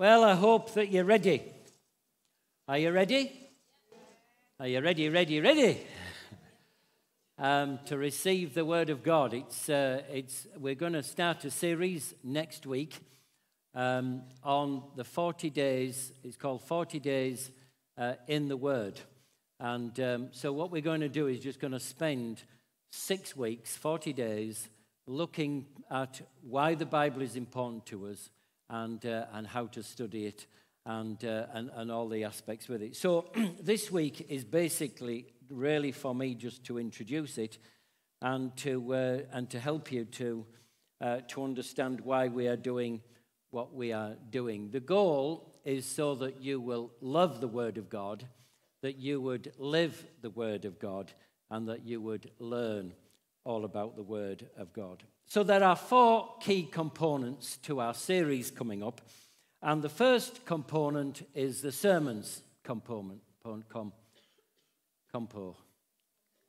Well, I hope that you're ready. Are you ready? Are you ready, ready, ready? um, to receive the Word of God. It's, uh, it's, we're going to start a series next week um, on the 40 days. It's called 40 Days uh, in the Word. And um, so, what we're going to do is just going to spend six weeks, 40 days, looking at why the Bible is important to us and, uh, and how to study it and, uh, and, and all the aspects with it. So, this week is basically really for me just to introduce it and to, uh, and to help you to, uh, to understand why we are doing what we are doing. The goal is so that you will love the Word of God, that you would live the Word of God, and that you would learn all about the Word of God. So, there are four key components to our series coming up. And the first component is the sermons component. Com, compo,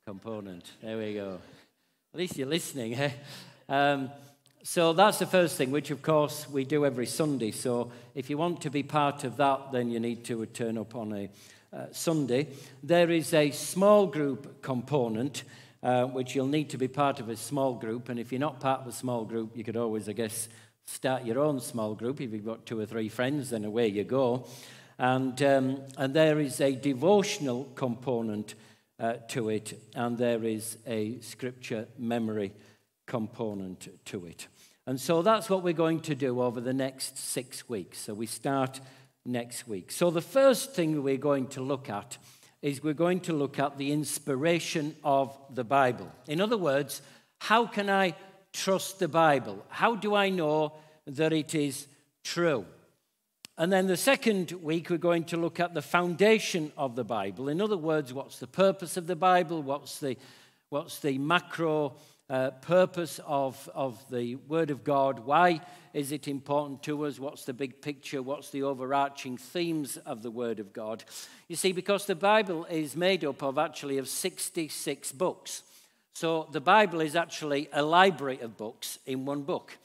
component. There we go. At least you're listening, eh? Um, so that's the first thing, which of course we do every Sunday. So if you want to be part of that, then you need to turn up on a uh, Sunday. There is a small group component uh, which you'll need to be part of a small group. And if you're not part of a small group, you could always, I guess, start your own small group. If you've got two or three friends, then away you go. And, um, and there is a devotional component uh, to it, and there is a scripture memory component to it. And so that's what we're going to do over the next six weeks. So we start next week. So the first thing we're going to look at is we're going to look at the inspiration of the Bible. In other words, how can I trust the Bible? How do I know that it is true? And then the second week, we're going to look at the foundation of the Bible. In other words, what's the purpose of the Bible? What's the, what's the macro uh, purpose of, of the Word of God. Why is it important to us? What's the big picture? What's the overarching themes of the Word of God? You see, because the Bible is made up of actually of 66 books. So the Bible is actually a library of books in one book.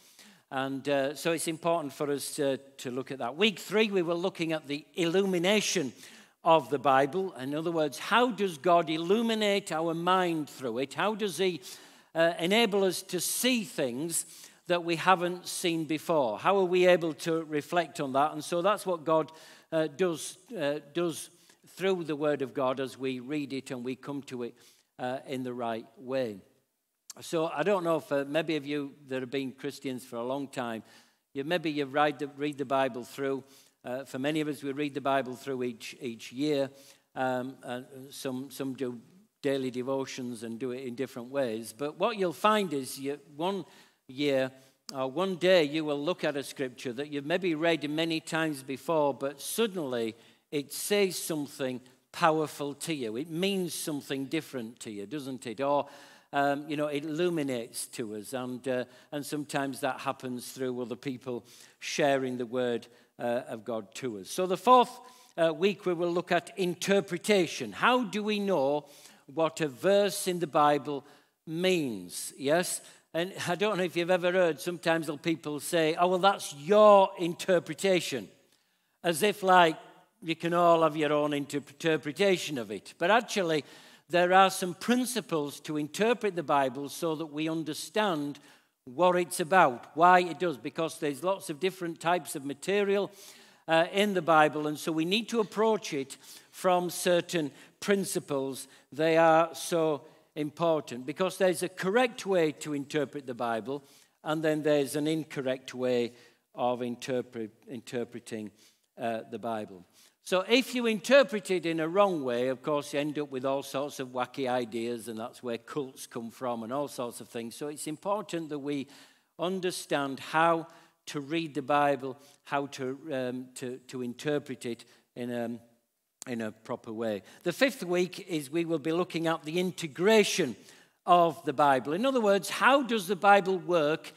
And uh, so it's important for us to, to look at that. Week three, we were looking at the illumination of the Bible. In other words, how does God illuminate our mind through it? How does He uh, enable us to see things that we haven't seen before. How are we able to reflect on that? And so that's what God uh, does, uh, does through the Word of God as we read it and we come to it uh, in the right way. So I don't know if uh, maybe of you that have been Christians for a long time, you, maybe you read the, read the Bible through. Uh, for many of us, we read the Bible through each, each year. Um, some, some do daily devotions and do it in different ways. But what you'll find is you, one year or one day you will look at a scripture that you've maybe read many times before, but suddenly it says something powerful to you. It means something different to you, doesn't it? Or um, you know, it illuminates to us, and uh, and sometimes that happens through other people sharing the word uh, of God to us. So the fourth uh, week we will look at interpretation. How do we know what a verse in the Bible means. Yes? And I don't know if you've ever heard, sometimes people say, oh, well, that's your interpretation. As if, like, you can all have your own interpretation of it. But actually, there are some principles to interpret the Bible so that we understand what it's about, why it does, because there's lots of different types of material uh, in the Bible, and so we need to approach it from certain principles, they are so important because there's a correct way to interpret the Bible, and then there's an incorrect way of interpret, interpreting uh, the Bible. So, if you interpret it in a wrong way, of course, you end up with all sorts of wacky ideas, and that's where cults come from and all sorts of things. So, it's important that we understand how to read the Bible, how to, um, to, to interpret it in a in a proper way. The fifth week is we will be looking at the integration of the Bible. In other words, how does the Bible work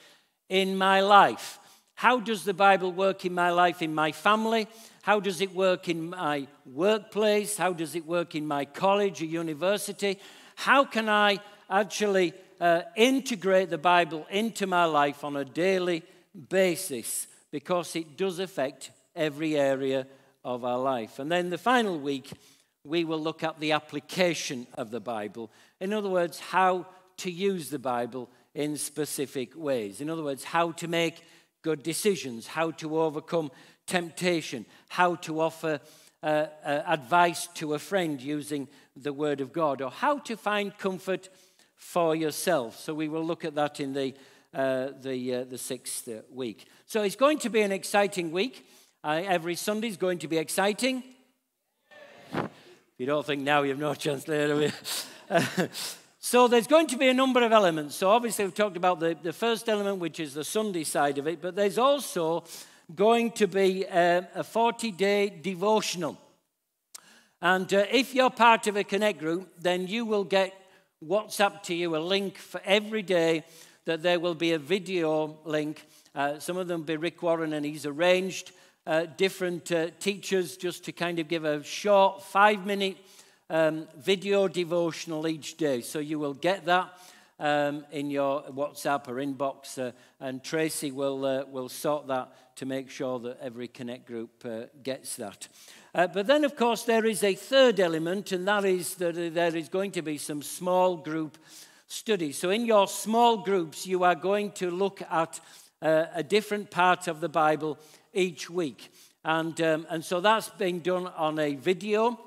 in my life? How does the Bible work in my life, in my family? How does it work in my workplace? How does it work in my college or university? How can I actually uh, integrate the Bible into my life on a daily basis? Because it does affect every area of our life. And then the final week, we will look at the application of the Bible. In other words, how to use the Bible in specific ways. In other words, how to make good decisions, how to overcome temptation, how to offer uh, uh, advice to a friend using the Word of God, or how to find comfort for yourself. So we will look at that in the, uh, the, uh, the sixth week. So it's going to be an exciting week. Every Sunday is going to be exciting. If you don't think now, you have no chance later. so there's going to be a number of elements. So obviously, we've talked about the, the first element, which is the Sunday side of it, but there's also going to be a, a 40 day devotional. And uh, if you're part of a Connect group, then you will get WhatsApp to you a link for every day that there will be a video link. Uh, some of them will be Rick Warren, and he's arranged uh, different uh, teachers just to kind of give a short five minute um, video devotional each day. So you will get that um, in your WhatsApp or inbox, uh, and Tracy will, uh, will sort that to make sure that every Connect group uh, gets that. Uh, but then, of course, there is a third element, and that is that there is going to be some small group study. So, in your small groups, you are going to look at uh, a different part of the Bible each week. And, um, and so that's being done on a video.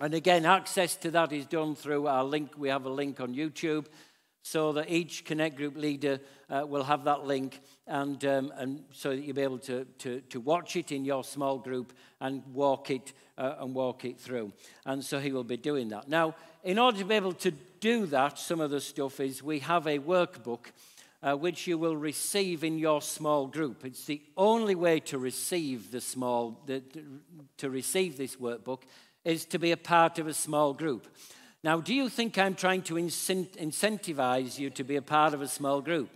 And again, access to that is done through our link. We have a link on YouTube so that each Connect Group leader uh, will have that link and, um, and so that you'll be able to, to, to watch it in your small group and walk it uh, and walk it through. And so he will be doing that. Now, in order to be able to do that, some of the stuff is we have a workbook uh, which you will receive in your small group. It's the only way to receive the small, the, to receive this workbook is to be a part of a small group. Now, do you think I'm trying to incentivize you to be a part of a small group?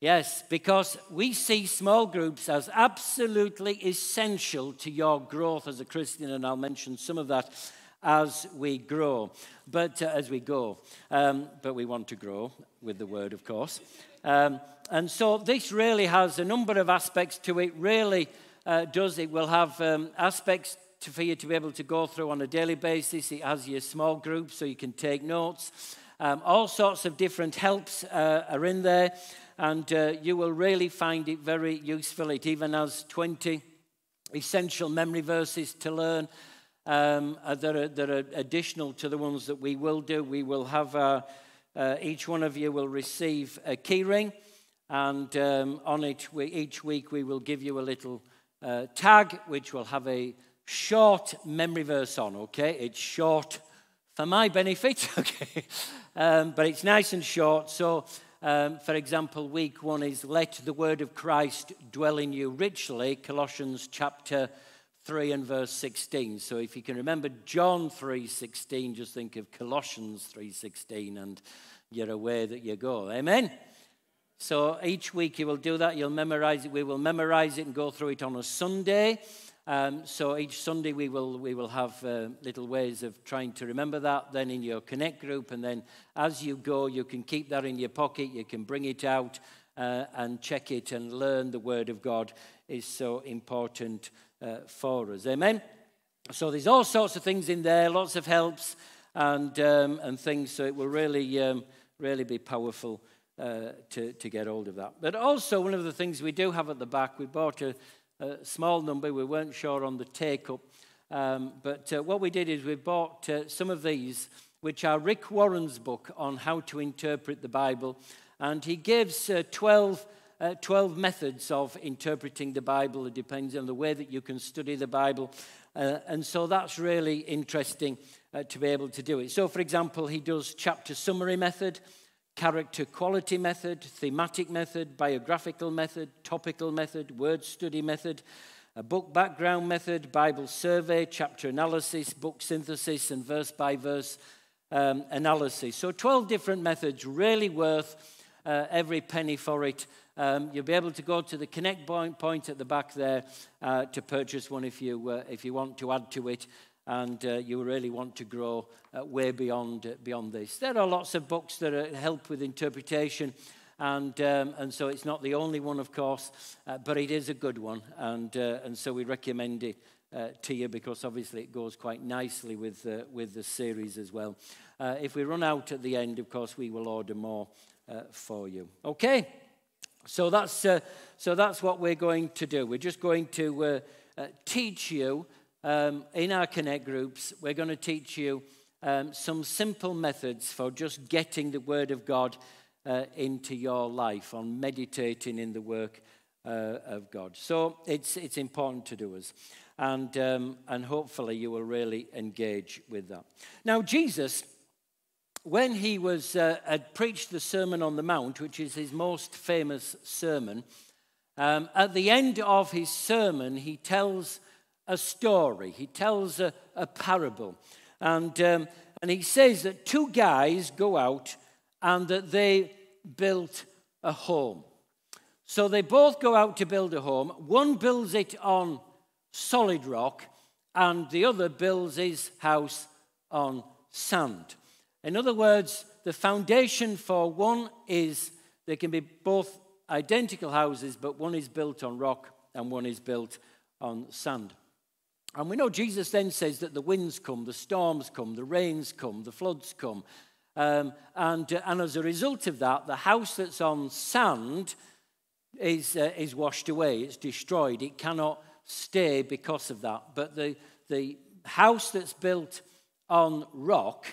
Yes, because we see small groups as absolutely essential to your growth as a Christian, and I'll mention some of that as we grow, but uh, as we go. Um, but we want to grow with the word, of course. Um, and so this really has a number of aspects to it. Really uh, does it will have um, aspects to, for you to be able to go through on a daily basis. It has your small groups so you can take notes. Um, all sorts of different helps uh, are in there, and uh, you will really find it very useful. It even has 20 essential memory verses to learn um, uh, that, are, that, are, additional to the ones that we will do. We will have, uh, uh, each one of you will receive a key ring, and um, on it, we, each week we will give you a little uh, tag which will have a short memory verse on, okay? It's short for my benefit, okay? Um, but it's nice and short. So, um, for example, week one is let the word of Christ dwell in you richly, Colossians chapter 3 and verse 16. So if you can remember John 3:16, just think of Colossians 3:16 and you're aware that you go. Amen. So each week you will do that. You'll memorize it. We will memorize it and go through it on a Sunday. Um, so each Sunday we will, we will have uh, little ways of trying to remember that, then in your Connect group. And then as you go, you can keep that in your pocket, you can bring it out uh, and check it and learn the Word of God is so important uh, for us. Amen? So there's all sorts of things in there, lots of helps and, um, and things. So it will really, um, really be powerful uh, to, to get hold of that. But also, one of the things we do have at the back, we bought a a small number. We weren't sure on the take up. Um, but uh, what we did is we bought uh, some of these, which are Rick Warren's book on how to interpret the Bible. And he gives uh, 12, uh, 12 methods of interpreting the Bible. It depends on the way that you can study the Bible. Uh, and so that's really interesting uh, to be able to do it. So, for example, he does chapter summary method character quality method, thematic method, biographical method, topical method, word study method, a book background method, Bible survey, chapter analysis, book synthesis, and verse by verse um, analysis. So 12 different methods, really worth uh, every penny for it. Um, you'll be able to go to the connect point, point at the back there uh, to purchase one if you, uh, if you want to add to it and uh, you really want to grow uh, way beyond, uh, beyond this. There are lots of books that help with interpretation. And, um, and so it's not the only one, of course, uh, but it is a good one. And, uh, and so we recommend it uh, to you because obviously it goes quite nicely with, uh, with the series as well. Uh, if we run out at the end, of course, we will order more uh, for you. Okay? So that's, so that's what we're going to do. We're just going to teach you um, in our Connect groups, we're going to teach you um, some simple methods for just getting the Word of God uh, into your life, on meditating in the work uh, of God. So it's, it's important to do us. And, um, and hopefully you will really engage with that. Now, Jesus, when he was, uh, had preached the Sermon on the Mount, which is his most famous sermon, um, at the end of his sermon, he tells a story, he tells a, a parable. And, um, and he says that two guys go out and that they built a home. So they both go out to build a home. One builds it on solid rock, and the other builds his house on sand. In other words, the foundation for one is there can be both identical houses, but one is built on rock and one is built on sand. And we know Jesus then says that the winds come, the storms come, the rains come, the floods come. Um, and, uh, and as a result of that, the house that's on sand is, uh, is washed away, it's destroyed. It cannot stay because of that. But the, the house that's built on rock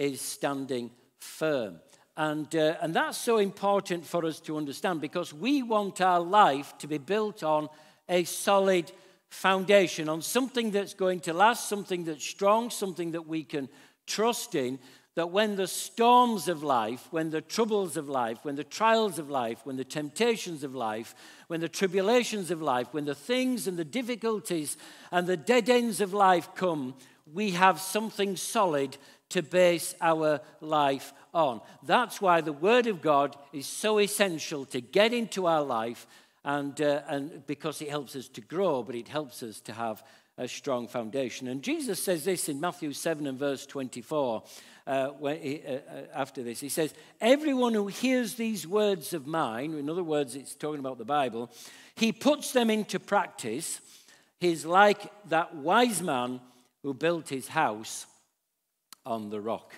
is standing firm. And, uh, and that's so important for us to understand because we want our life to be built on a solid foundation, on something that's going to last, something that's strong, something that we can trust in. That when the storms of life, when the troubles of life, when the trials of life, when the temptations of life, when the tribulations of life, when the things and the difficulties and the dead ends of life come, we have something solid to base our life on. That's why the Word of God is so essential to get into our life and, uh, and because it helps us to grow, but it helps us to have a strong foundation. And Jesus says this in Matthew 7 and verse 24. Uh, he, uh, uh, after this, he says, Everyone who hears these words of mine, in other words, it's talking about the Bible, he puts them into practice. He's like that wise man who built his house on the rock.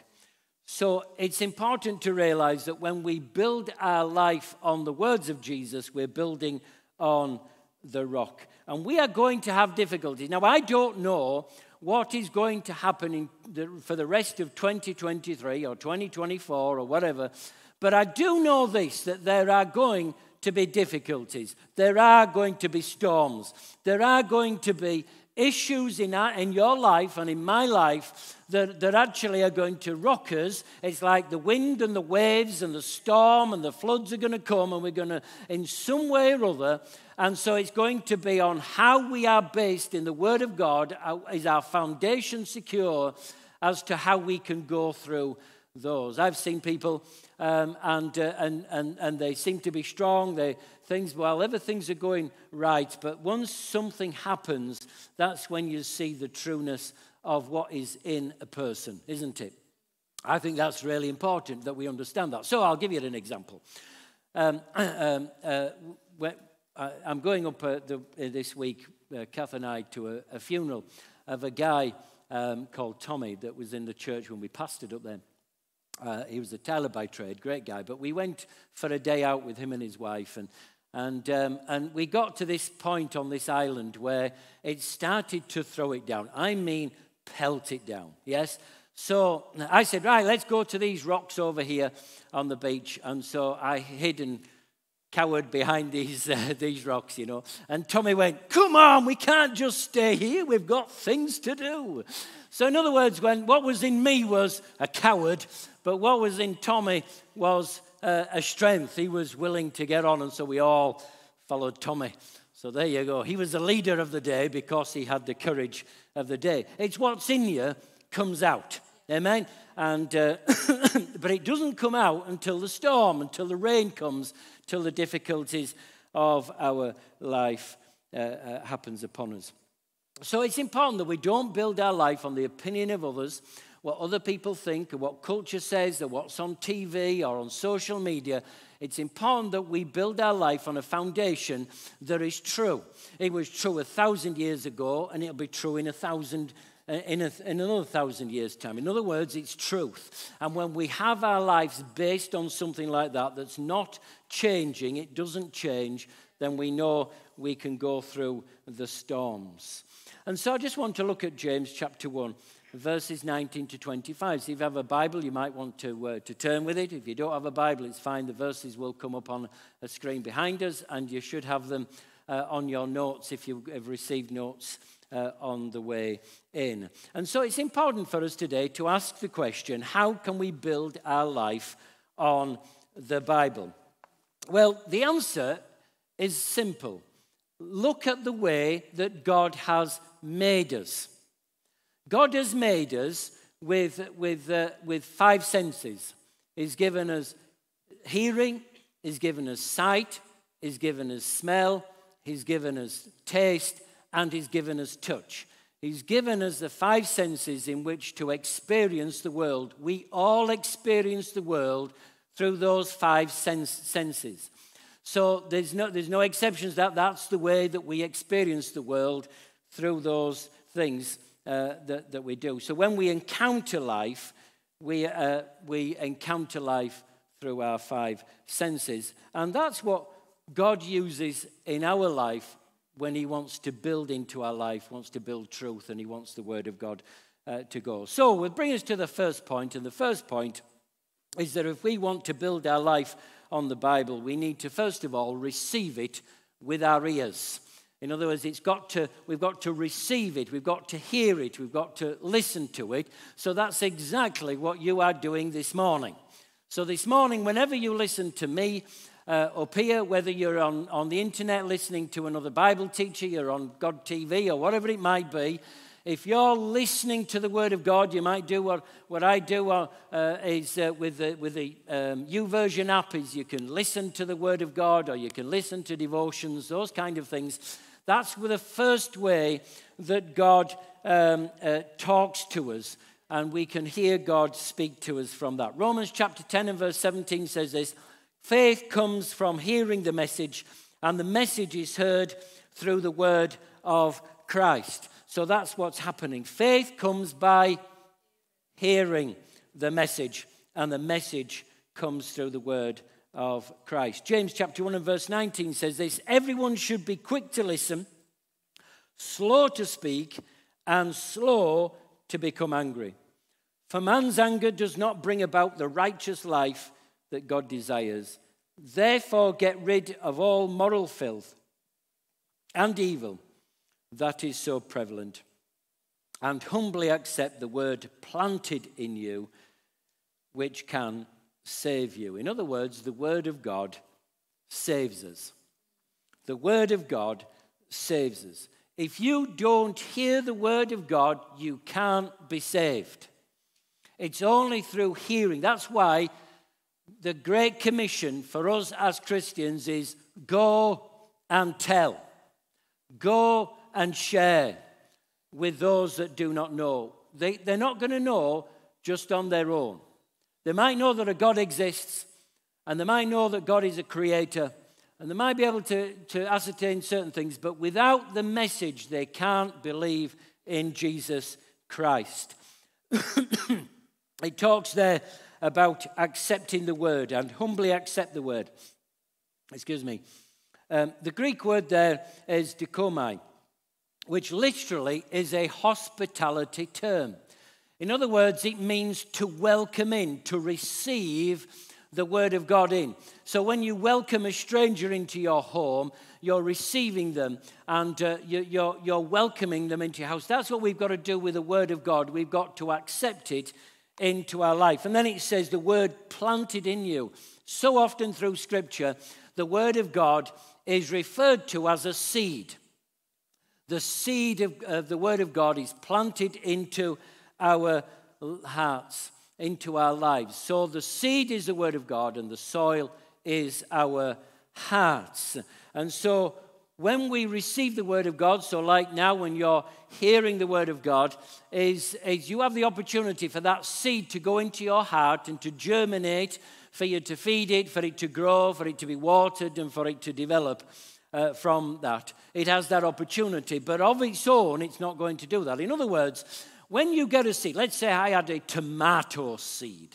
So it's important to realize that when we build our life on the words of Jesus, we're building on the rock. And we are going to have difficulties. Now, I don't know what is going to happen the, for the rest of 2023 or 2024 or whatever, but I do know this that there are going to be difficulties, there are going to be storms, there are going to be issues in, our, in your life and in my life that, that actually are going to rock us. It's like the wind and the waves and the storm and the floods are going to come, and we're going to, in some way or other, and so it's going to be on how we are based in the Word of God, uh, is our foundation secure as to how we can go through those. I've seen people um, and, uh, and, and, and they seem to be strong. They, things, well, everything's are going right. But once something happens, that's when you see the trueness of what is in a person, isn't it? I think that's really important that we understand that. So I'll give you an example. Um, um, uh, I'm going up uh, the, uh, this week, uh, Kath and I, to a, a funeral of a guy um, called Tommy that was in the church when we pastored up there. Uh, he was a tailor by trade, great guy. But we went for a day out with him and his wife, and and um, and we got to this point on this island where it started to throw it down. I mean, pelt it down. Yes. So I said, right, let's go to these rocks over here on the beach. And so I hid and cowered behind these, uh, these rocks, you know. And Tommy went, Come on, we can't just stay here. We've got things to do. So, in other words, when what was in me was a coward, but what was in Tommy was uh, a strength. He was willing to get on, and so we all followed Tommy. So, there you go. He was the leader of the day because he had the courage of the day. It's what's in you comes out. Amen. And uh, but it doesn't come out until the storm, until the rain comes, till the difficulties of our life uh, uh, happens upon us. So it's important that we don't build our life on the opinion of others. What other people think, or what culture says, or what's on TV or on social media. It's important that we build our life on a foundation that is true. It was true a thousand years ago, and it'll be true in a thousand uh, in, a, in, another thousand years' time. In other words, it's truth. And when we have our lives based on something like that, that's not changing, it doesn't change, then we know we can go through the storms. And so I just want to look at James chapter 1, verses 19 to 25. So if you have a Bible, you might want to, uh, to turn with it. If you don't have a Bible, it's fine. The verses will come up on a screen behind us, and you should have them uh, on your notes if you have received notes uh, on the way in. And so it's important for us today to ask the question how can we build our life on the Bible? Well, the answer is simple. Look at the way that God has made us. God has made us with, with, uh, with five senses. He's given us hearing, He's given us sight, He's given us smell, He's given us taste, and He's given us touch. He's given us the five senses in which to experience the world. We all experience the world through those five sense, senses. So there's no, there's no exceptions that that's the way that we experience the world through those things uh, that, that we do. So when we encounter life, we, uh, we encounter life through our five senses. And that's what God uses in our life when He wants to build into our life, wants to build truth, and He wants the Word of God uh, to go. So we'll bring us to the first point, and the first point is that if we want to build our life on the Bible, we need to first of all receive it with our ears. In other words, it's got to, we've got to receive it, we've got to hear it, we've got to listen to it. So that's exactly what you are doing this morning. So this morning, whenever you listen to me, uh, up here, whether you're on, on the internet listening to another Bible teacher, you're on God TV, or whatever it might be, if you're listening to the Word of God, you might do what, what I do uh, uh, is uh, with the, with the um, YouVersion app is you can listen to the Word of God or you can listen to devotions, those kind of things. That's the first way that God um, uh, talks to us and we can hear God speak to us from that. Romans chapter 10 and verse 17 says this, Faith comes from hearing the message, and the message is heard through the word of Christ. So that's what's happening. Faith comes by hearing the message, and the message comes through the word of Christ. James chapter 1 and verse 19 says this Everyone should be quick to listen, slow to speak, and slow to become angry. For man's anger does not bring about the righteous life that God desires. Therefore, get rid of all moral filth and evil that is so prevalent, and humbly accept the word planted in you, which can save you. In other words, the word of God saves us. The word of God saves us. If you don't hear the word of God, you can't be saved. It's only through hearing. That's why the Great Commission for us as Christians is go and tell, go and share with those that do not know. They, they're not going to know just on their own. They might know that a God exists, and they might know that God is a creator, and they might be able to, to ascertain certain things, but without the message, they can't believe in Jesus Christ. it talks there about accepting the word and humbly accept the word. Excuse me. Um, the Greek word there is dechomai, which literally is a hospitality term. In other words, it means to welcome in, to receive the word of God in. So when you welcome a stranger into your home, you're receiving them and uh, you're, you're welcoming them into your house. That's what we've got to do with the word of God. We've got to accept it into our life. And then it says the word planted in you. So often through scripture, the word of God is referred to as a seed. The seed of, of the word of God is planted into our hearts, into our lives. So the seed is the word of God, and the soil is our hearts. And so when we receive the Word of God, so like now when you're hearing the Word of God, is, is you have the opportunity for that seed to go into your heart and to germinate, for you to feed it, for it to grow, for it to be watered, and for it to develop. Uh, from that. It has that opportunity, but of its own, it's not going to do that. In other words, when you get a seed, let's say I had a tomato seed.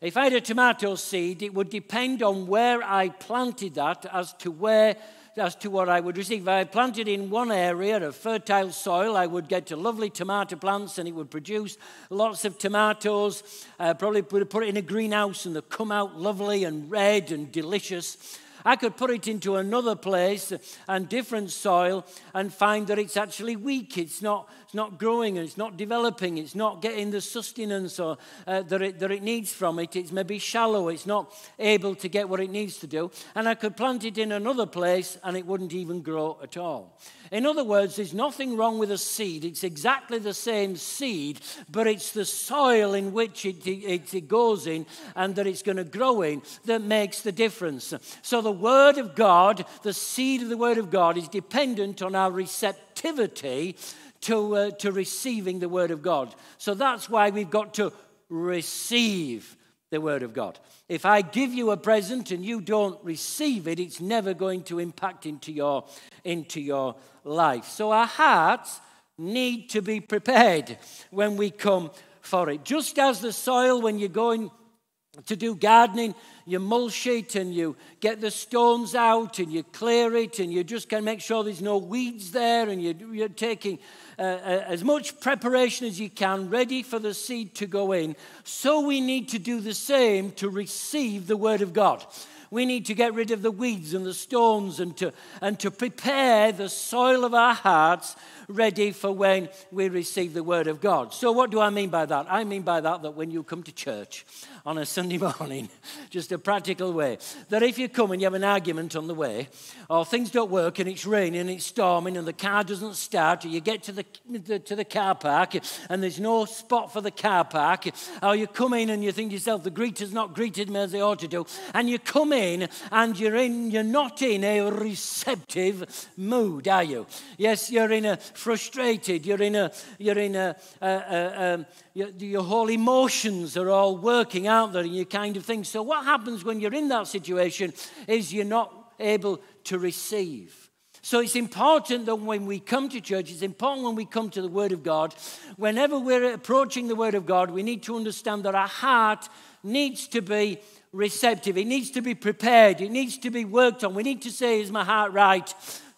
If I had a tomato seed, it would depend on where I planted that as to where as to what I would receive. If I planted in one area of fertile soil, I would get to lovely tomato plants and it would produce lots of tomatoes. I probably put, put it in a greenhouse and they'd come out lovely and red and delicious. I could put it into another place and different soil and find that it's actually weak. It's not, it's not growing and it's not developing. It's not getting the sustenance or, uh, that, it, that it needs from it. It's maybe shallow. It's not able to get what it needs to do. And I could plant it in another place and it wouldn't even grow at all. In other words, there's nothing wrong with a seed. It's exactly the same seed, but it's the soil in which it, it, it goes in and that it's going to grow in that makes the difference. So the Word of God, the seed of the Word of God, is dependent on our receptivity to, uh, to receiving the Word of God. So that's why we've got to receive the Word of God. If I give you a present and you don't receive it, it's never going to impact into your, into your life. So our hearts need to be prepared when we come for it. Just as the soil, when you're going to do gardening, you mulch it and you get the stones out and you clear it and you just can make sure there's no weeds there and you're, taking uh, uh, as much preparation as you can, ready for the seed to go in. So we need to do the same to receive the Word of God. We need to get rid of the weeds and the stones and to, and to prepare the soil of our hearts ready for when we receive the Word of God. So, what do I mean by that? I mean by that that when you come to church on a Sunday morning, just a practical way, that if you come and you have an argument on the way, or things don't work and it's raining and it's storming and the car doesn't start, or you get to the, to the car park and there's no spot for the car park, or you come in and you think yourself, the greeter's not greeted me as they ought to do, and you come in and you're in, you're not in a receptive mood, are you? Yes, you're in a frustrated. You're in a, you're in a, a, a um, your, your whole emotions are all working out there and you kind of thing. So, what happens when you're in that situation is you're not able to receive. So it's important that when we come to church, it's important when we come to the Word of God, whenever we're approaching the Word of God, we need to understand that our heart needs to be receptive. It needs to be prepared. It needs to be worked on. We need to say, Is my heart right?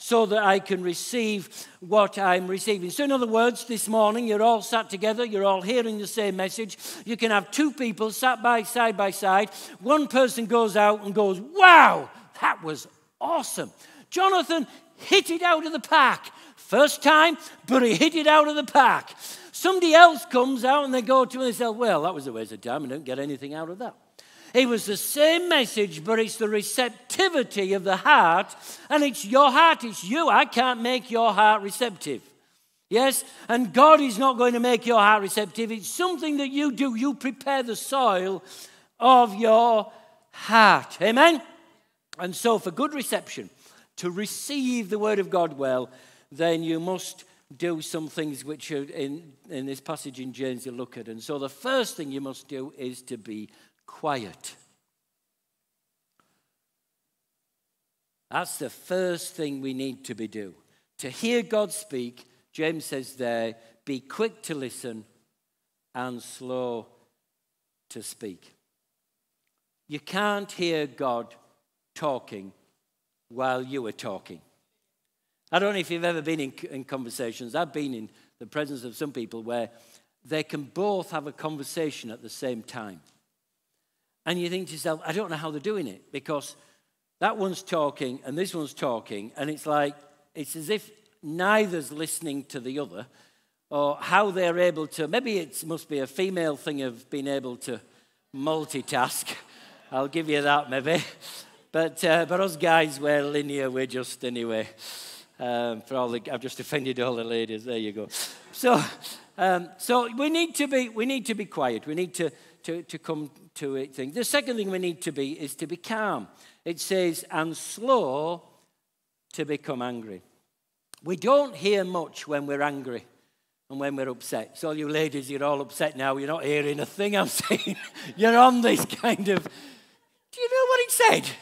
So that I can receive what I'm receiving. So, in other words, this morning you're all sat together, you're all hearing the same message. You can have two people sat by side by side. One person goes out and goes, Wow, that was awesome. Jonathan hit it out of the park. First time, but he hit it out of the park. Somebody else comes out and they go to and they say, Well, that was a waste of time. I don't get anything out of that. It was the same message, but it's the receptivity of the heart, and it's your heart, it's you. I can't make your heart receptive. Yes? And God is not going to make your heart receptive. It's something that you do. You prepare the soil of your heart. Amen? And so, for good reception, to receive the word of God well, then you must do some things which are in, in this passage in James you look at. And so, the first thing you must do is to be quiet. That's the first thing we need to be do. To hear God speak, James says there, be quick to listen and slow to speak. You can't hear God talking while you are talking. I don't know if you've ever been in, in conversations. I've been in the presence of some people where they can both have a conversation at the same time. And you think to yourself, I don't know how they're doing it because that one's talking and this one's talking, and it's like, it's as if neither's listening to the other, or how they're able to, maybe it must be a female thing of being able to multitask. I'll give you that maybe. But, uh, but us guys, we're linear, we're just anyway. Um, for all the, I've just offended all the ladies. There you go. So, um, so we need to be we need to be quiet. We need to to, to come to it. Thing. The second thing we need to be is to be calm. It says, and slow to become angry. We don't hear much when we're angry and when we're upset. So, you ladies, you're all upset now. You're not hearing a thing I'm saying. you're on this kind of, do you know what it said?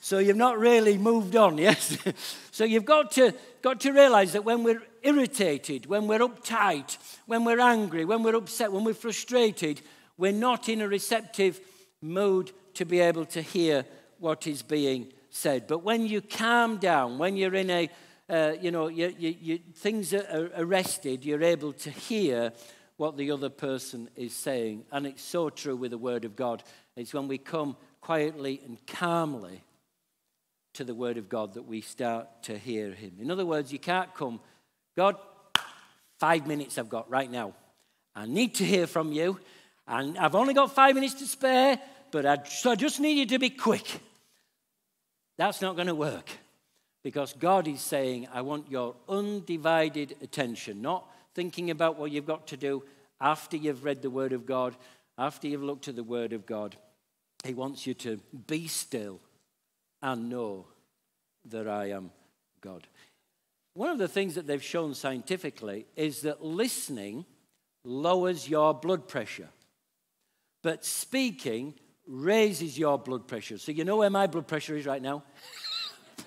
So, you've not really moved on, yes? so, you've got to, got to realize that when we're irritated, when we're uptight, when we're angry, when we're upset, when we're frustrated, we're not in a receptive mood to be able to hear what is being said. But when you calm down, when you're in a uh, you know, you, you, you, things are arrested, you're able to hear what the other person is saying. And it's so true with the Word of God. It's when we come quietly and calmly to the Word of God that we start to hear Him. In other words, you can't come, God, five minutes I've got right now. I need to hear from you. And I've only got five minutes to spare, but I, so I just need you to be quick. That's not going to work. Because God is saying, I want your undivided attention, not thinking about what you've got to do after you've read the Word of God, after you've looked at the Word of God. He wants you to be still and know that I am God. One of the things that they've shown scientifically is that listening lowers your blood pressure, but speaking raises your blood pressure. So, you know where my blood pressure is right now?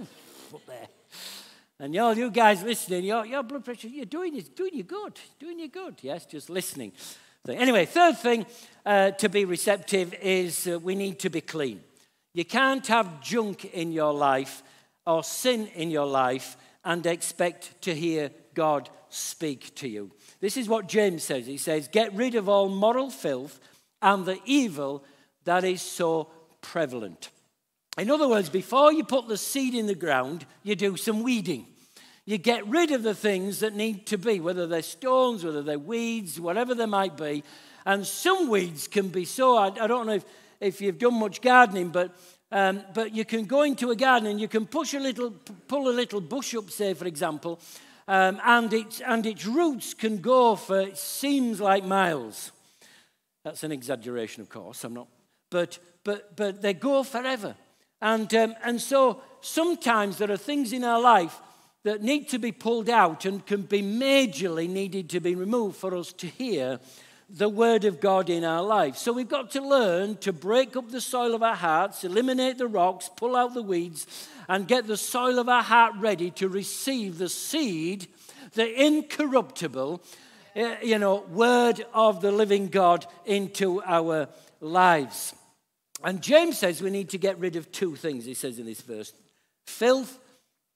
up there. And all you guys listening, your, your blood pressure, you're doing it, doing you good, doing you good. Yes, just listening. So anyway, third thing uh, to be receptive is uh, we need to be clean. You can't have junk in your life or sin in your life and expect to hear God speak to you. This is what James says. He says, Get rid of all moral filth and the evil that is so prevalent. In other words, before you put the seed in the ground, you do some weeding. You get rid of the things that need to be, whether they're stones, whether they're weeds, whatever they might be. And some weeds can be so, I, I don't know if, if you've done much gardening, but, um, but you can go into a garden and you can push a little, pull a little bush up, say, for example, um, and, its, and its roots can go for, it seems like miles. That's an exaggeration, of course, I'm not. But, but, but they go forever. And, um, and so sometimes there are things in our life that need to be pulled out and can be majorly needed to be removed for us to hear the word of God in our life. So we've got to learn to break up the soil of our hearts, eliminate the rocks, pull out the weeds, and get the soil of our heart ready to receive the seed, the incorruptible, Eh, you know, word of the living God into our lives. And James says we need to get rid of two things, he says in this verse filth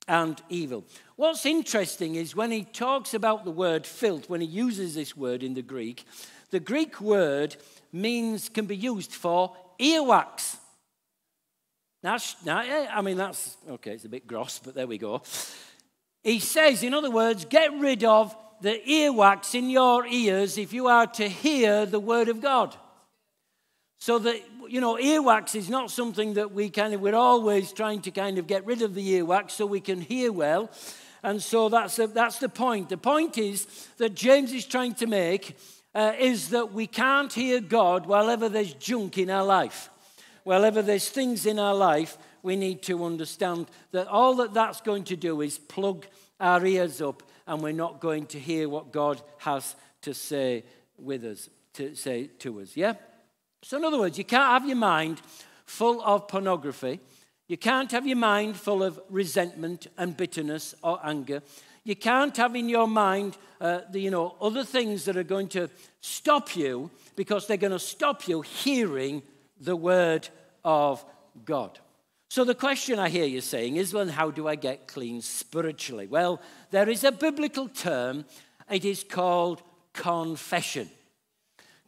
and evil. What's interesting is when he talks about the word filth, when he uses this word in the Greek, the Greek word means, can be used for earwax. That's, I mean, that's, okay, it's a bit gross, but there we go. He says, in other words, get rid of the earwax in your ears if you are to hear the word of God. So that, you know, earwax is not something that we kind of, we're always trying to kind of get rid of the earwax so we can hear well. And so that's the, that's the point. The point is that James is trying to make uh, is that we can't hear God wherever there's junk in our life. Wherever there's things in our life, we need to understand that all that that's going to do is plug our ears up and we're not going to hear what God has to say with us, to say to us. Yeah? So, in other words, you can't have your mind full of pornography. You can't have your mind full of resentment and bitterness or anger. You can't have in your mind, uh, the, you know, other things that are going to stop you because they're going to stop you hearing the word of God. So the question I hear you saying is, well, how do I get clean spiritually? Well, there is a biblical term. It is called confession.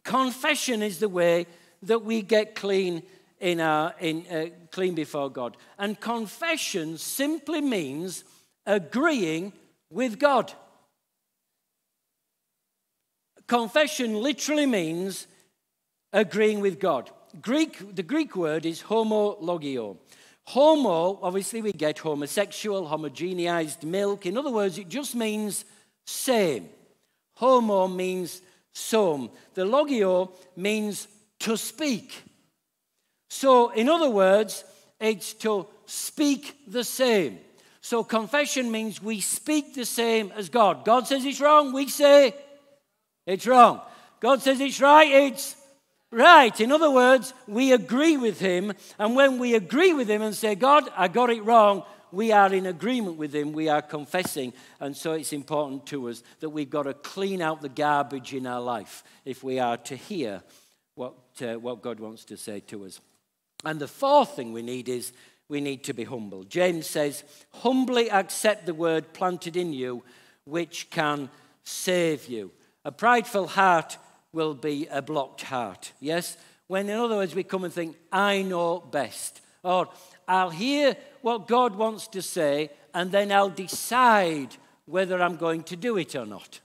Confession is the way that we get clean in our in uh, clean before God. And confession simply means agreeing with God. Confession literally means agreeing with God. Greek, the Greek word is homologeo. Homo, obviously, we get homosexual, homogenized milk. In other words, it just means same. Homo means some. The logio means to speak. So, in other words, it's to speak the same. So confession means we speak the same as God. God says it's wrong, we say it's wrong. God says it's right, it's right. In other words, we agree with Him, and when we agree with Him and say, God, I got it wrong, we are in agreement with Him, we are confessing, and so it's important to us that we've got to clean out the garbage in our life if we are to hear what, uh, what God wants to say to us. And the fourth thing we need is we need to be humble. James says, humbly accept the word planted in you, which can save you. A prideful heart will be a blocked heart. Yes? When, in other words, we come and think, I know best. Or I'll hear what God wants to say, and then I'll decide whether I'm going to do it or not.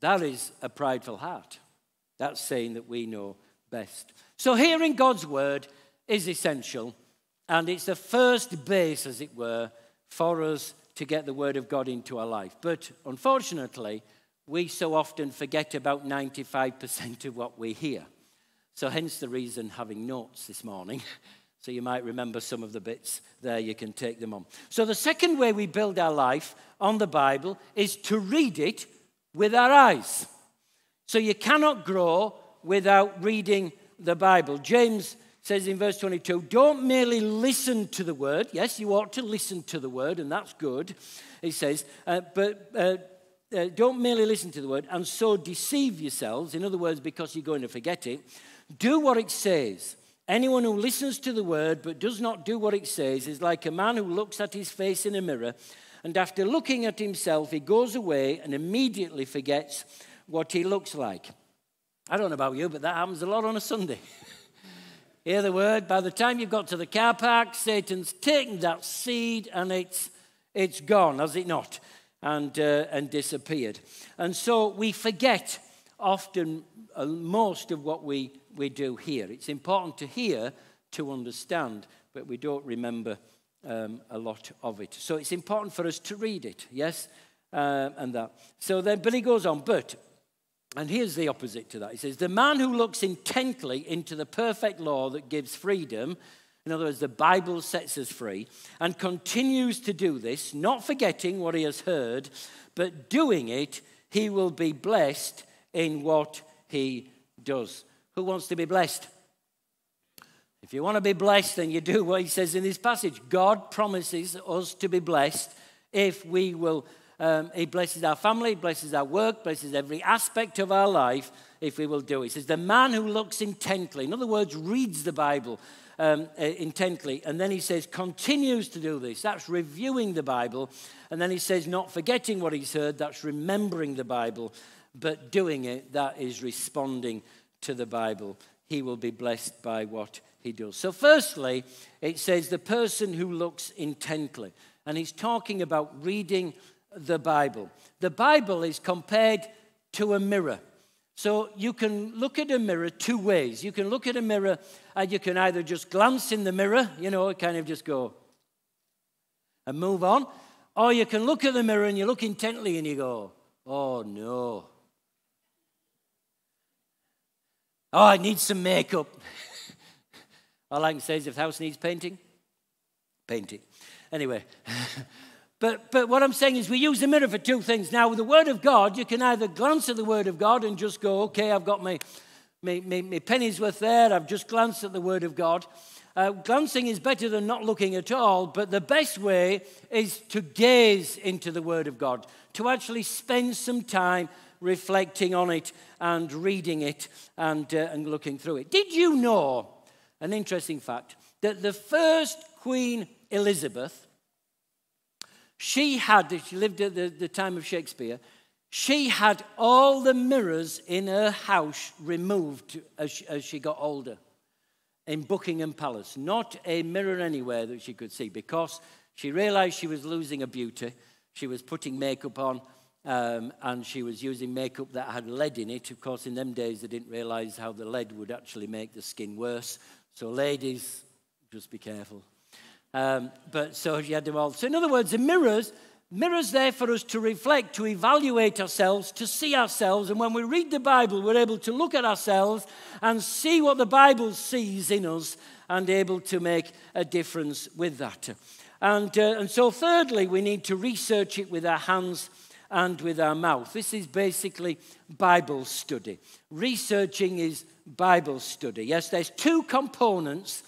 That is a prideful heart. That's saying that we know best. So, hearing God's word is essential, and it's the first base, as it were, for us to get the Word of God into our life. But unfortunately, we so often forget about 95% of what we hear. So, hence the reason having notes this morning. So, you might remember some of the bits there, you can take them on. So, the second way we build our life on the Bible is to read it with our eyes. So, you cannot grow without reading the Bible. James says in verse 22 don't merely listen to the word. Yes, you ought to listen to the word, and that's good, he says, uh, but uh, uh, don't merely listen to the word and so deceive yourselves. In other words, because you're going to forget it. Do what it says. Anyone who listens to the word but does not do what it says is like a man who looks at his face in a mirror and after looking at himself, he goes away and immediately forgets what he looks like. I don't know about you, but that happens a lot on a Sunday. Hear the word? By the time you've got to the car park, Satan's taken that seed and it's, it's gone, has it not? And, uh, and disappeared. And so we forget often uh, most of what we, we do here. It's important to hear to understand, but we don't remember um, a lot of it. So it's important for us to read it, yes? Uh, and that. So then, Billy goes on, but and here's the opposite to that. He says, The man who looks intently into the perfect law that gives freedom, in other words, the Bible sets us free, and continues to do this, not forgetting what he has heard, but doing it, he will be blessed in what he does. Who wants to be blessed? If you want to be blessed, then you do what he says in this passage. God promises us to be blessed if we will um, he blesses our family, blesses our work, blesses every aspect of our life if we will do it. He says, The man who looks intently, in other words, reads the Bible um, uh, intently, and then he says, continues to do this. That's reviewing the Bible. And then he says, not forgetting what he's heard, that's remembering the Bible, but doing it, that is responding to the Bible. He will be blessed by what he does. So, firstly, it says the person who looks intently. And he's talking about reading the Bible. The Bible is compared to a mirror. So you can look at a mirror two ways. You can look at a mirror and you can either just glance in the mirror, you know, kind of just go and move on, or you can look at the mirror and you look intently and you go, oh no. Oh, I need some makeup. All I can say is if the house needs painting, painting. Anyway. But, but what I'm saying is, we use the mirror for two things. Now, with the Word of God, you can either glance at the Word of God and just go, okay, I've got my, my, my, my penny's worth there, I've just glanced at the Word of God. Uh, glancing is better than not looking at all, but the best way is to gaze into the Word of God, to actually spend some time reflecting on it and reading it and, uh, and looking through it. Did you know, an interesting fact, that the first Queen Elizabeth she had, she lived at the, the time of Shakespeare, she had all the mirrors in her house removed as she, as she got older in Buckingham Palace. Not a mirror anywhere that she could see because she realized she was losing her beauty. She was putting makeup on um, and she was using makeup that had lead in it. Of course, in them days, they didn't realize how the lead would actually make the skin worse. So, ladies, just be careful. Um, but so you had them all. So, in other words, the mirrors, mirrors there for us to reflect, to evaluate ourselves, to see ourselves. And when we read the Bible, we're able to look at ourselves and see what the Bible sees in us and able to make a difference with that. And, uh, and so, thirdly, we need to research it with our hands and with our mouth. This is basically Bible study. Researching is Bible study. Yes, there's two components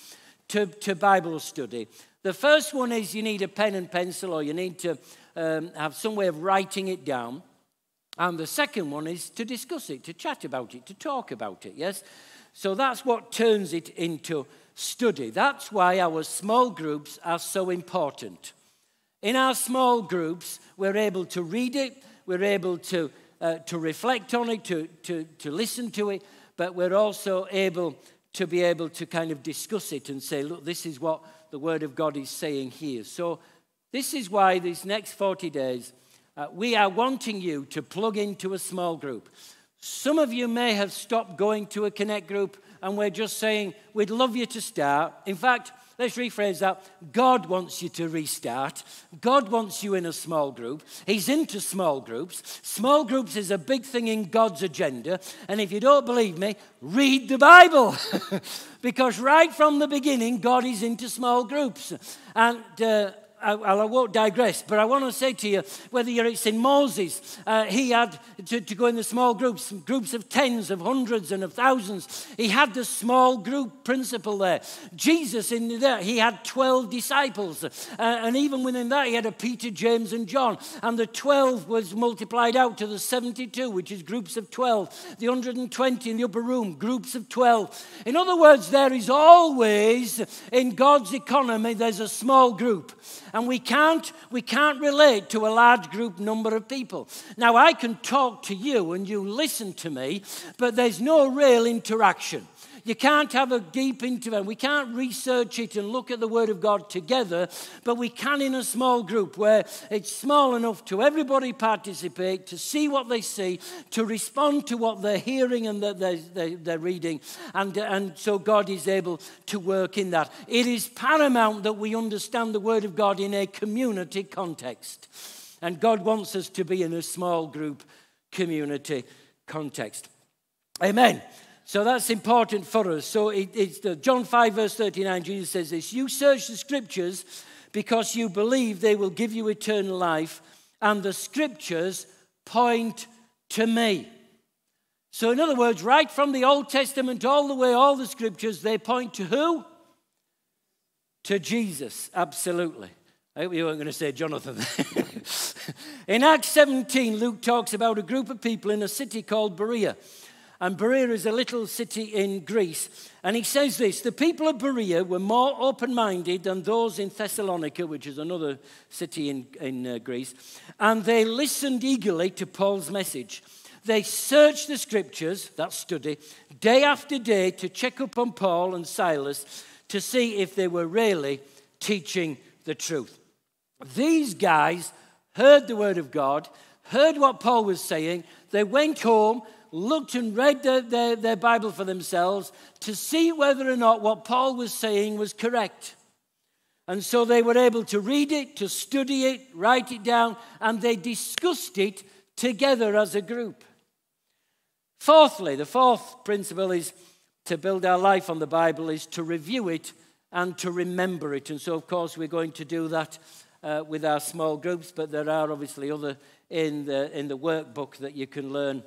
to, to Bible study. The first one is you need a pen and pencil, or you need to um, have some way of writing it down. And the second one is to discuss it, to chat about it, to talk about it, yes? So that's what turns it into study. That's why our small groups are so important. In our small groups, we're able to read it, we're able to, uh, to reflect on it, to, to, to listen to it, but we're also able to be able to kind of discuss it and say, look, this is what the Word of God is saying here. So, this is why these next 40 days, uh, we are wanting you to plug into a small group. Some of you may have stopped going to a Connect group, and we're just saying, we'd love you to start. In fact, let's rephrase that. God wants you to restart. God wants you in a small group. He's into small groups. Small groups is a big thing in God's agenda. And if you don't believe me, read the Bible. because right from the beginning, God is into small groups. And uh, I, I, won't digress, but I want to say to you whether you're it's in Moses, uh, he had to, to, go in the small groups, groups of tens, of hundreds, and of thousands. He had the small group principle there. Jesus, in there, he had 12 disciples. Uh, and even within that, he had a Peter, James, and John. And the 12 was multiplied out to the 72, which is groups of 12. The 120 in the upper room, groups of 12. In other words, there is always, in God's economy, there's a small group and we can't, we can't relate to a large group number of people. Now, I can talk to you and you listen to me, but there's no real interaction. You can't have a deep intervention. We can't research it and look at the Word of God together, but we can in a small group where it's small enough to everybody participate, to see what they see, to respond to what they're hearing and that they're, they're, they're reading. And, and so God is able to work in that. It is paramount that we understand the Word of God in a community context. And God wants us to be in a small group community context. Amen. So that's important for us. So it, it's the, John 5, verse 39, Jesus says this You search the scriptures because you believe they will give you eternal life, and the scriptures point to me. So, in other words, right from the Old Testament all the way, all the scriptures, they point to who? To Jesus, absolutely. I hope you weren't going to say Jonathan. in Acts 17, Luke talks about a group of people in a city called Berea. And Berea is a little city in Greece. And he says this the people of Berea were more open minded than those in Thessalonica, which is another city in, in uh, Greece. And they listened eagerly to Paul's message. They searched the scriptures, that study, day after day to check up on Paul and Silas to see if they were really teaching the truth. These guys heard the word of God, heard what Paul was saying. They went home looked and read their, their, their, Bible for themselves to see whether or not what Paul was saying was correct. And so they were able to read it, to study it, write it down, and they discussed it together as a group. Fourthly, the fourth principle is to build our life on the Bible is to review it and to remember it. And so, of course, we're going to do that uh, with our small groups, but there are obviously other in the, in the workbook that you can learn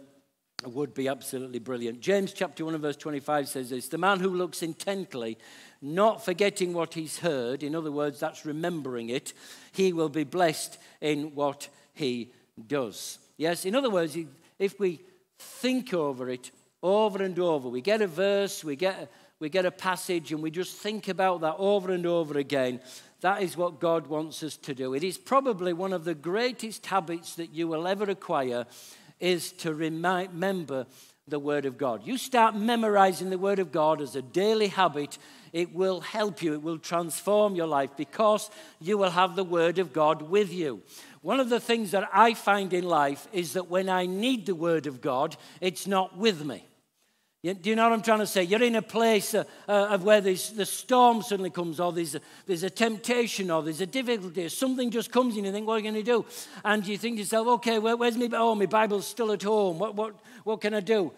would be absolutely brilliant. James chapter 1 and verse 25 says this The man who looks intently, not forgetting what he's heard, in other words, that's remembering it, he will be blessed in what he does. Yes, in other words, if we think over it over and over, we get a verse, we get, we get a passage, and we just think about that over and over again. That is what God wants us to do. It is probably one of the greatest habits that you will ever acquire is to remember the Word of God. You start memorizing the Word of God as a daily habit, it will help you, it will transform your life because you will have the Word of God with you. One of the things that I find in life is that when I need the Word of God, it's not with me. Do you know what I'm trying to say? You're in a place uh, uh, of where the storm suddenly comes, or there's a, there's a temptation, or there's a difficulty, or something just comes in, and you think, what are you going to do? And you think to yourself, okay, where, where's my, oh, my Bible's still at home. What, what, what can I do?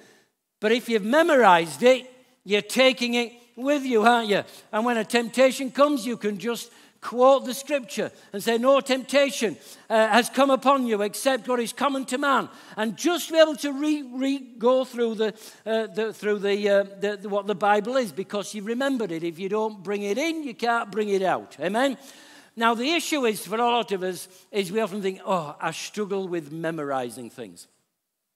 But if you've memorized it, you're taking it with you, aren't you? And when a temptation comes, you can just quote the scripture and say, No temptation uh, has come upon you except what is common to man. And just be able to re, re go through, the, uh, the through the, uh, the, what the Bible is because you've remembered it. If you don't bring it in, you can't bring it out. Amen? Now, the issue is for a lot of us is we often think, Oh, I struggle with memorizing things.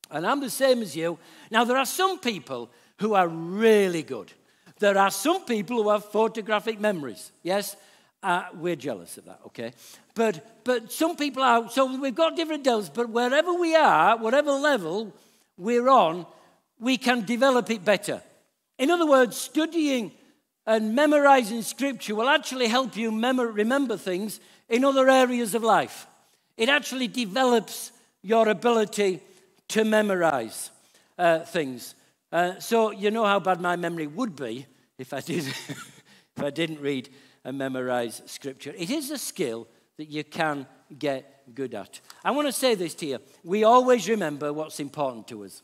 And I'm the same as you. Now, there are some people who are really good. There are some people who have photographic memories. Yes? Uh, we're jealous of that, okay? But, but some people are, so we've got different levels, but wherever we are, whatever level we're on, we can develop it better. In other words, studying and memorizing scripture will actually help you remember things in other areas of life. It actually develops your ability to memorize uh, things. Uh, so you know how bad my memory would be if I, did, if I didn't read and memorize scripture. It is a skill that you can get good at. I want to say this to you. We always remember what's important to us.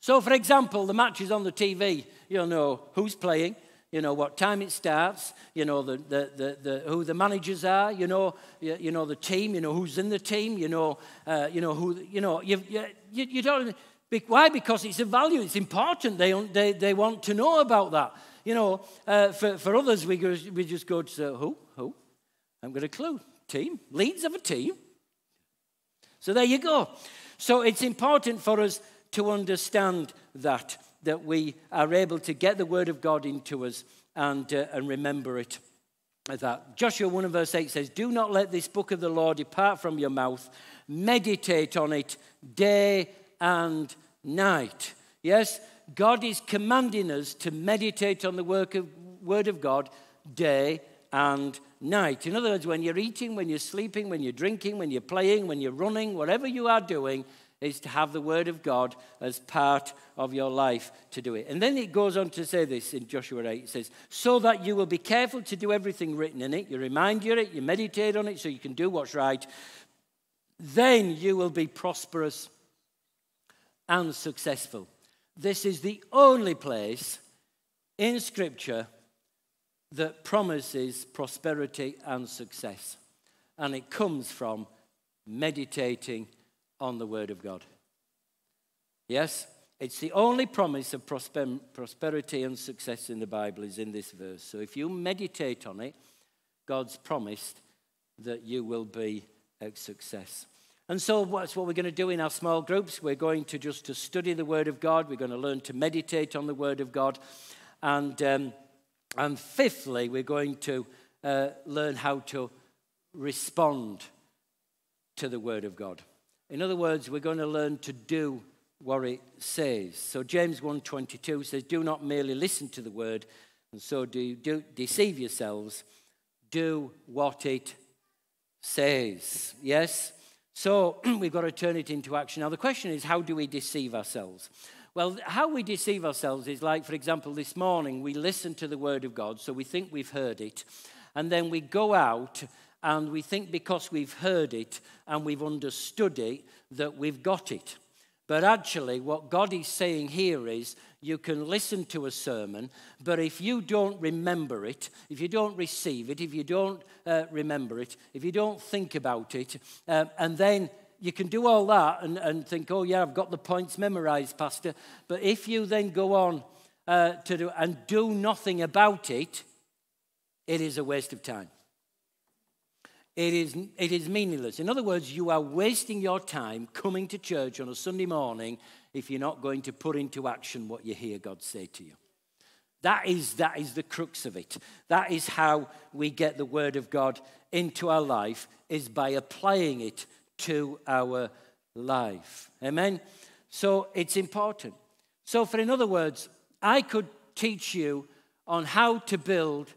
So, for example, the match is on the TV. You'll know who's playing, you know what time it starts, you know the, the, the, the, who the managers are, you know, you, you, know the team, you know who's in the team, you know, uh, you know who, you know, you, you, you don't, why? Because it's a value, it's important. They, they, they want to know about that. You know, uh, for, for others, we, go, we just go to who? Who? I've got a clue. Team. Leads of a team. So there you go. So it's important for us to understand that, that we are able to get the word of God into us and, uh, and remember it. That Joshua 1 verse 8 says, Do not let this book of the law depart from your mouth. Meditate on it day and night. Yes, God is commanding us to meditate on the work of, Word of God day and night. In other words, when you're eating, when you're sleeping, when you're drinking, when you're playing, when you're running, whatever you are doing, is to have the Word of God as part of your life to do it. And then it goes on to say this in Joshua 8 it says, So that you will be careful to do everything written in it, you remind you it, you meditate on it so you can do what's right, then you will be prosperous and successful. This is the only place in Scripture that promises prosperity and success. And it comes from meditating on the Word of God. Yes, it's the only promise of prosper- prosperity and success in the Bible is in this verse. So if you meditate on it, God's promised that you will be a success. And so that's what we're going to do in our small groups. We're going to just to study the Word of God. We're going to learn to meditate on the Word of God. And, um, and fifthly, we're going to uh, learn how to respond to the Word of God. In other words, we're going to learn to do what it says. So James 1.22 says, Do not merely listen to the Word, and so do, do deceive yourselves. Do what it says. Yes? So we've got to turn it into action. Now, the question is how do we deceive ourselves? Well, how we deceive ourselves is like, for example, this morning we listen to the Word of God, so we think we've heard it, and then we go out and we think because we've heard it and we've understood it that we've got it. But actually, what God is saying here is you can listen to a sermon, but if you don't remember it, if you don't receive it, if you don't uh, remember it, if you don't think about it, uh, and then you can do all that and, and think, oh, yeah, I've got the points memorized, Pastor. But if you then go on uh, to do and do nothing about it, it is a waste of time it is, it is meaningless. In other words, you are wasting your time coming to church on a Sunday morning if you're not going to put into action what you hear God say to you. That is, that is the crux of it. That is how we get the Word of God into our life, is by applying it to our life. Amen? So it's important. So, for in other words, I could teach you on how to build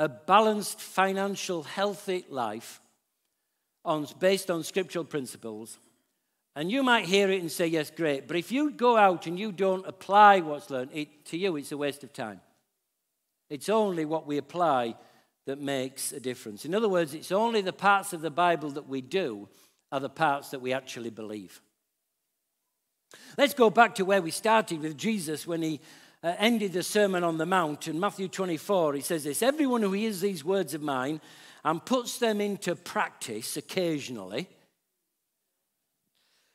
a balanced, financial, healthy life on, based on scriptural principles. And you might hear it and say, yes, great. But if you go out and you don't apply what's learned, it, to you it's a waste of time. It's only what we apply that makes a difference. In other words, it's only the parts of the Bible that we do are the parts that we actually believe. Let's go back to where we started with Jesus when he uh, ended the Sermon on the Mount. In Matthew 24, he says this Everyone who hears these words of mine and puts them into practice occasionally,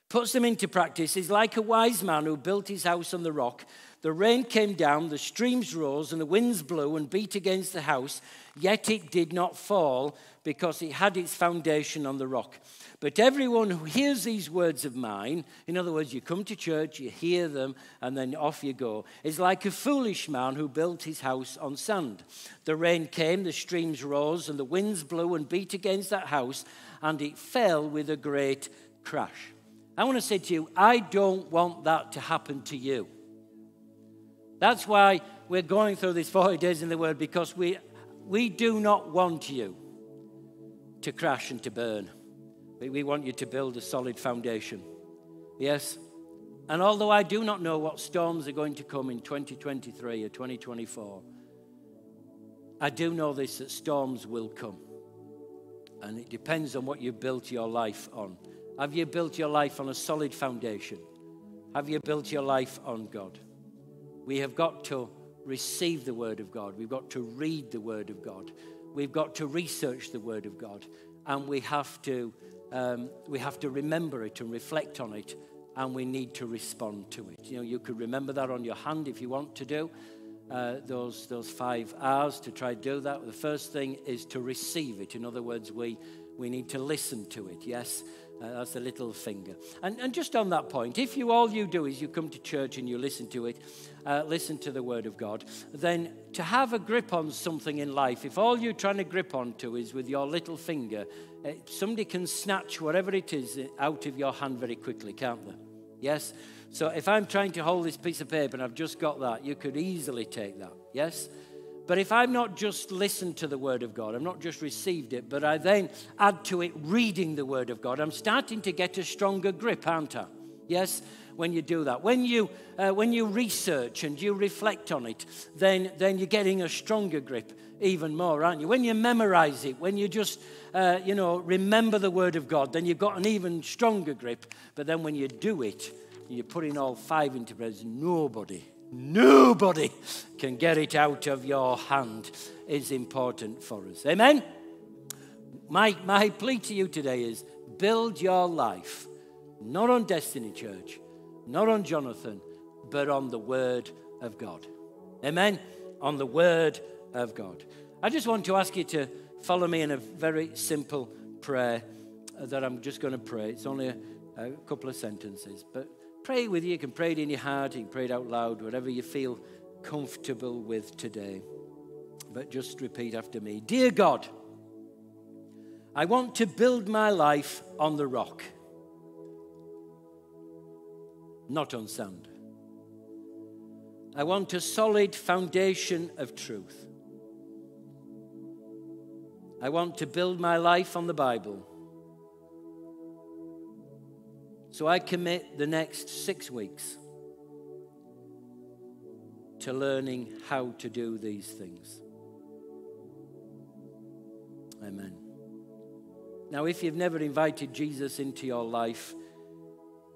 puts them into practice, is like a wise man who built his house on the rock. The rain came down, the streams rose, and the winds blew and beat against the house, yet it did not fall because it had its foundation on the rock. But everyone who hears these words of mine, in other words, you come to church, you hear them, and then off you go, is like a foolish man who built his house on sand. The rain came, the streams rose, and the winds blew and beat against that house, and it fell with a great crash. I want to say to you, I don't want that to happen to you. That's why we're going through these 40 days in the Word because we, we do not want you to crash and to burn. We want you to build a solid foundation. Yes? And although I do not know what storms are going to come in 2023 or 2024, I do know this that storms will come. And it depends on what you built your life on. Have you built your life on a solid foundation? Have you built your life on God? We have got to receive the Word of God. We've got to read the Word of God. We've got to research the Word of God. And we have to, um, we have to remember it and reflect on it. And we need to respond to it. You know, you could remember that on your hand if you want to do. Uh, those, those five R's to try to do that. The first thing is to receive it. In other words, we, we need to listen to it, yes? Uh, that's the little finger. And, and just on that point, if you all you do is you come to church and you listen to it, uh, listen to the Word of God, then to have a grip on something in life, if all you're trying to grip onto is with your little finger, uh, somebody can snatch whatever it is out of your hand very quickly, can't they? Yes? So if I'm trying to hold this piece of paper and I've just got that, you could easily take that. Yes? But if I've not just listened to the Word of God, I've not just received it, but I then add to it reading the Word of God, I'm starting to get a stronger grip, aren't I? Yes, when you do that. When you, uh, when you research and you reflect on it, then, then you're getting a stronger grip even more, aren't you? When you memorize it, when you just, uh, you know, remember the Word of God, then you've got an even stronger grip. But then when you do it, you're putting all five into practice, nobody Nobody can get it out of your hand is important for us. Amen? My, my plea to you today is build your life not on Destiny Church, not on Jonathan, but on the Word of God. Amen? On the Word of God. I just want to ask you to follow me in a very simple prayer that I'm just going to pray. It's only a, a couple of sentences, but Pray with you. You can pray it in your heart, you can pray it out loud, whatever you feel comfortable with today. But just repeat after me Dear God, I want to build my life on the rock, not on sand. I want a solid foundation of truth. I want to build my life on the Bible so I commit the next six weeks to learning how to do these things. Amen. Now, if you've never invited Jesus into your life,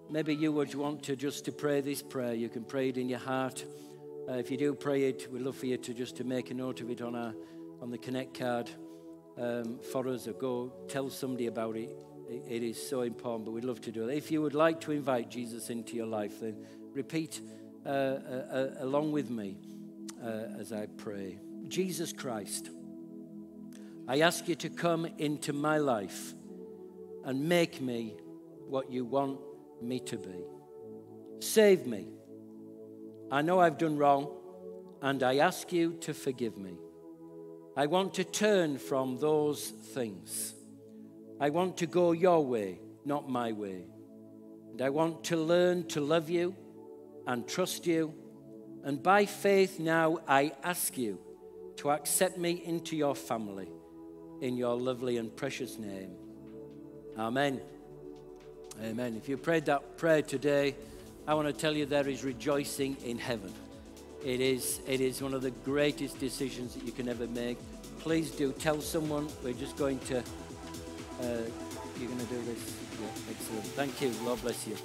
maybe you would want to just to pray this prayer. You can pray it in your heart. Uh, if you do pray it, we'd love for you to just to make a note of it on our on the connect card um, for us, or go tell somebody about it it is so important, but we'd love to do it. If you would like to invite Jesus into your life, then repeat uh, uh, uh, along with me uh, as I pray. Jesus Christ, I ask you to come into my life and make me what you want me to be. Save me. I know I've done wrong, and I ask you to forgive me. I want to turn from those things. I want to go your way, not my way. And I want to learn to love you and trust you. And by faith now, I ask you to accept me into your family in your lovely and precious name. Amen. Amen. If you prayed that prayer today, I want to tell you there is rejoicing in heaven. It is, it is one of the greatest decisions that you can ever make. Please do tell someone. We're just going to uh, you're going to do this. Yeah, excellent. Thank you. Lord bless you.